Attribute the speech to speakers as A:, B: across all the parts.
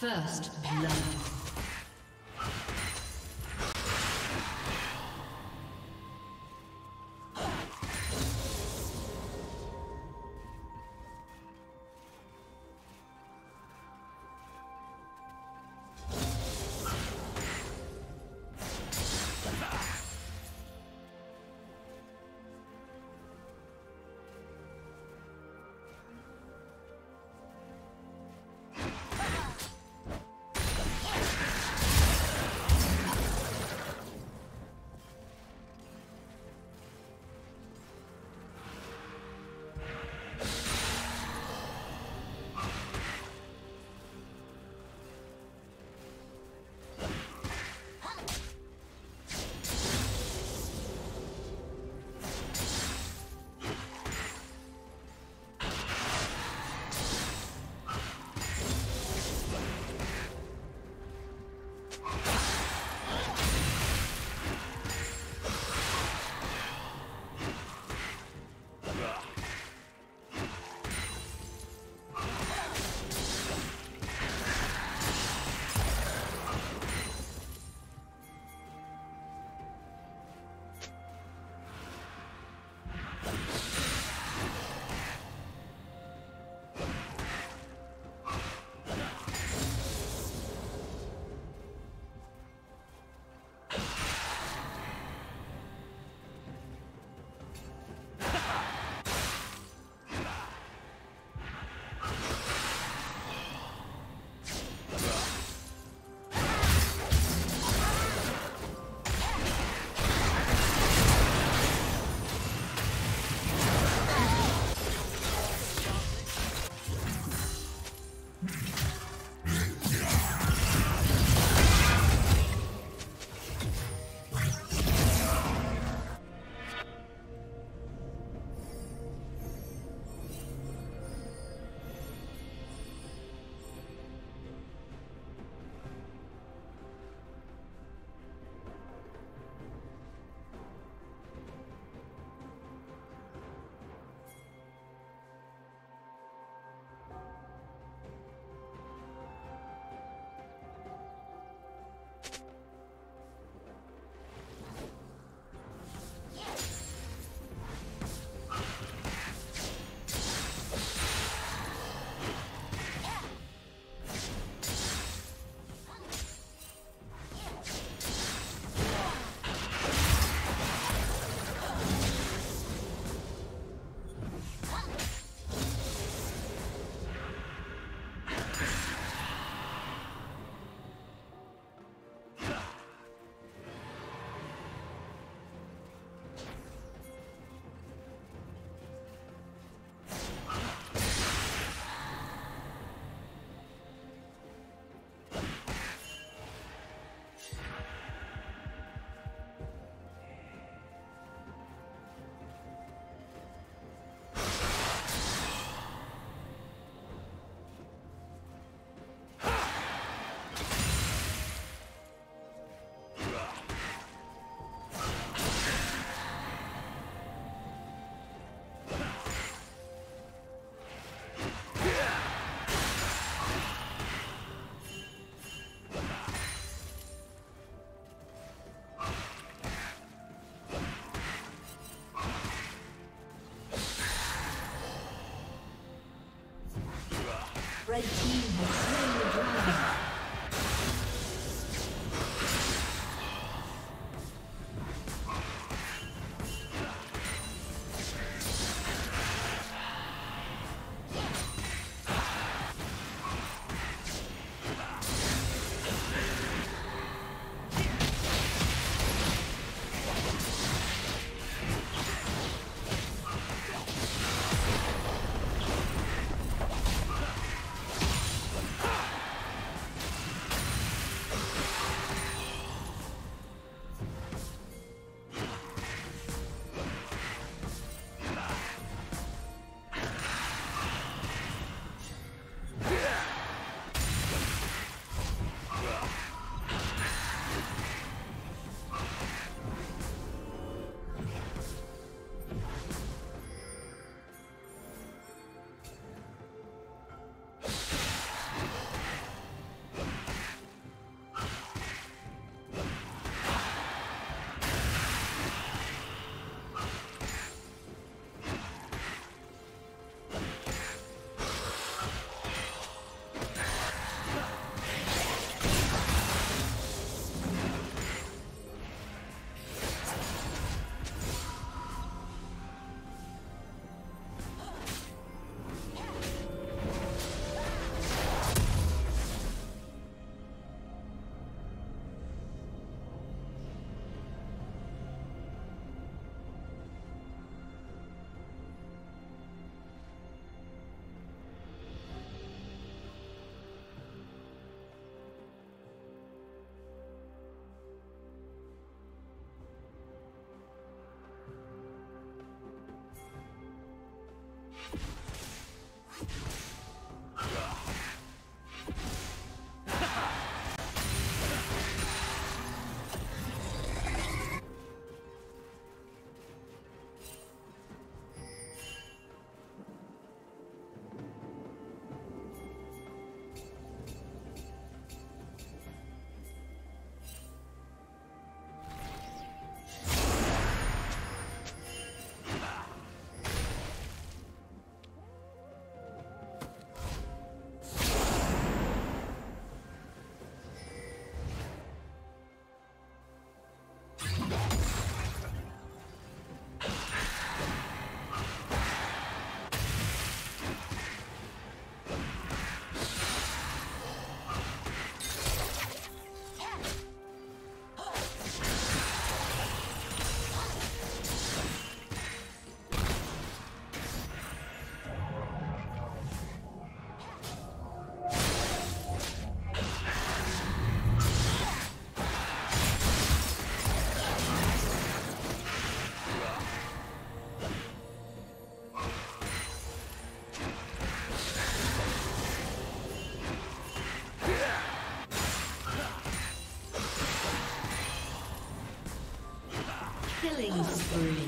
A: First blood. Red team. Killing spree.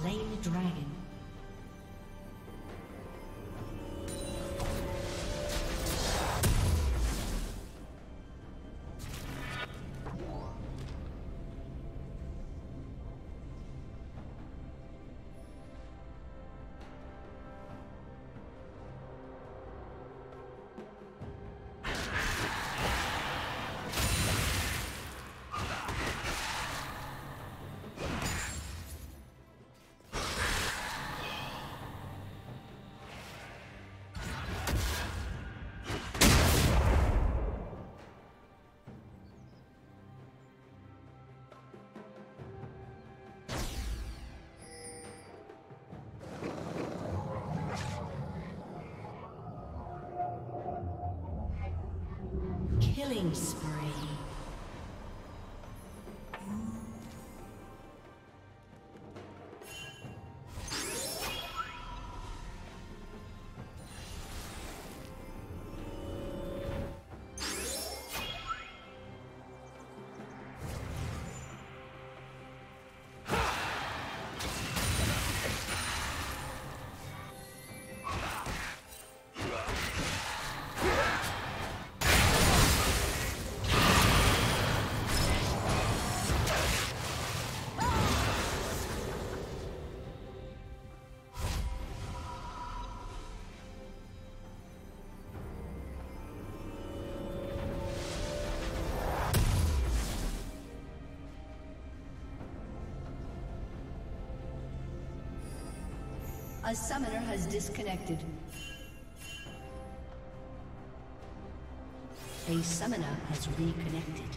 A: Slain the dragon. Killing A summoner has disconnected. A summoner has reconnected.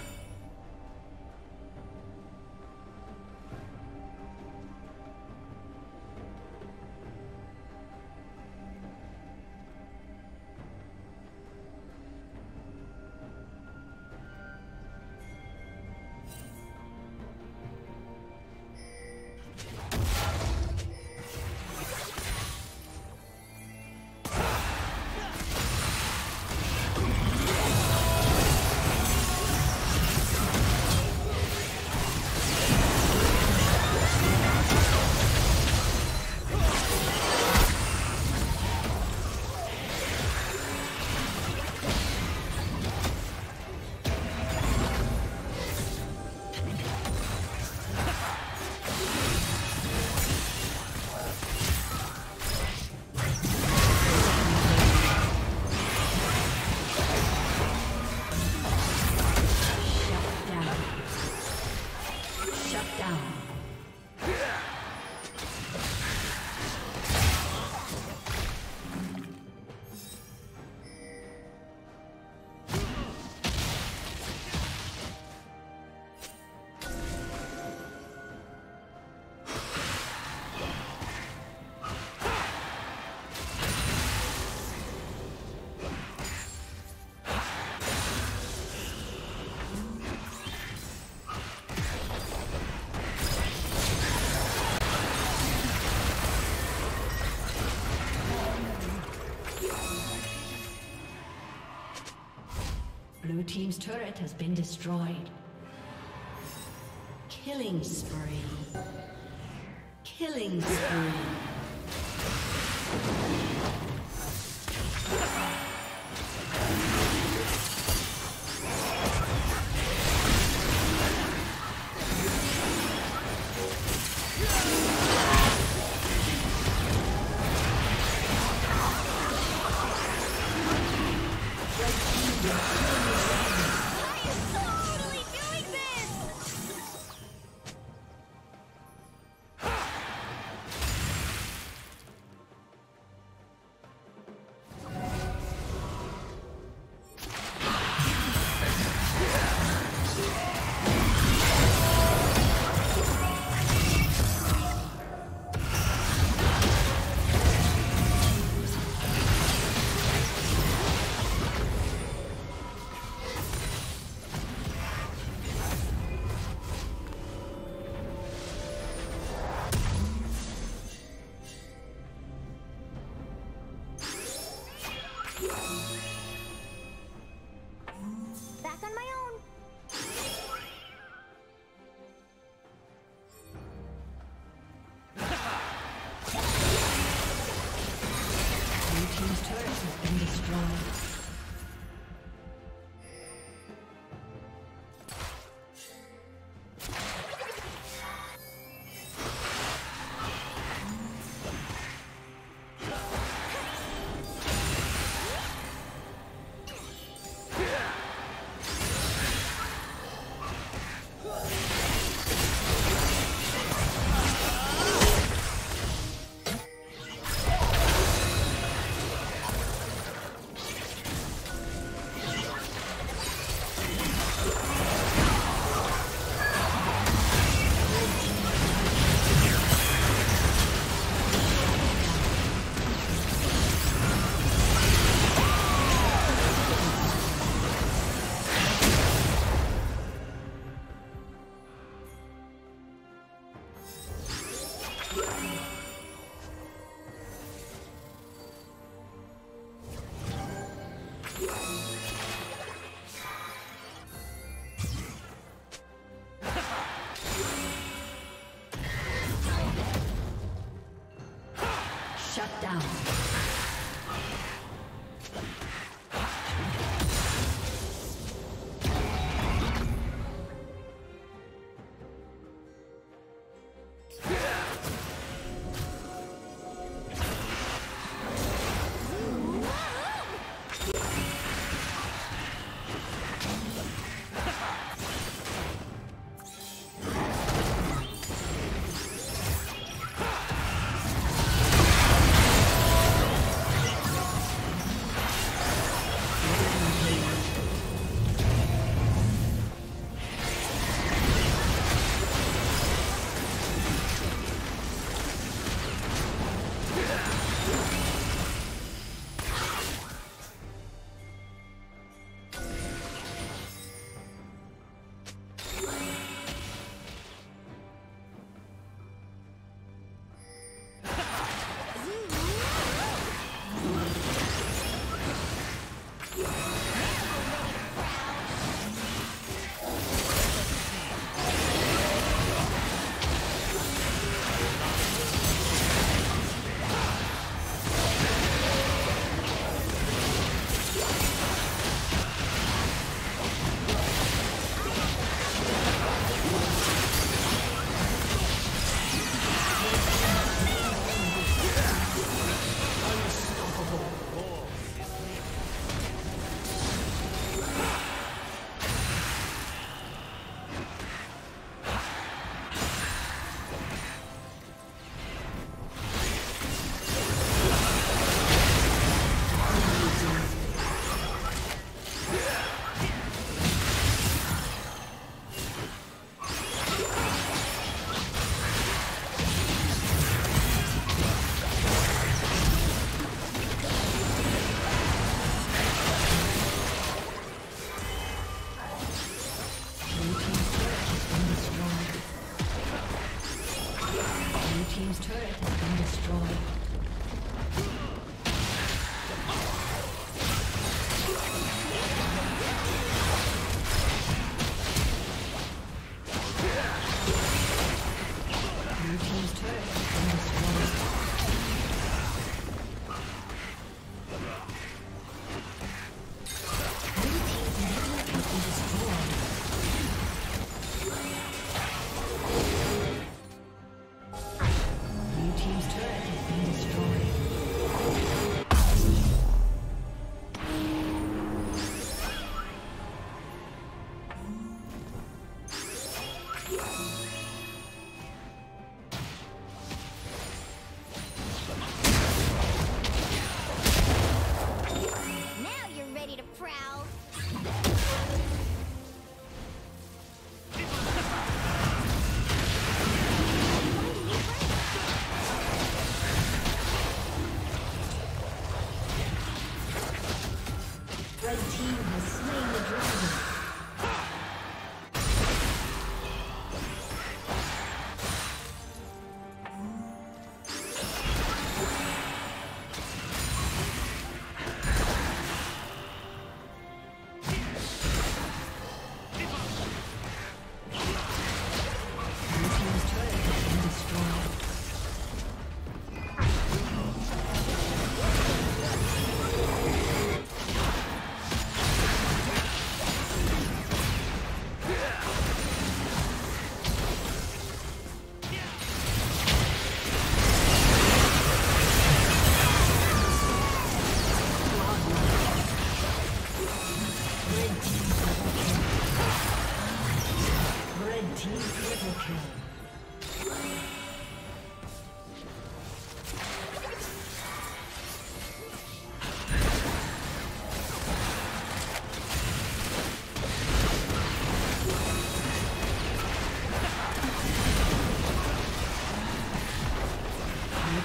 A: Blue Team's turret has been destroyed. Killing spree. Killing spree. Shut down.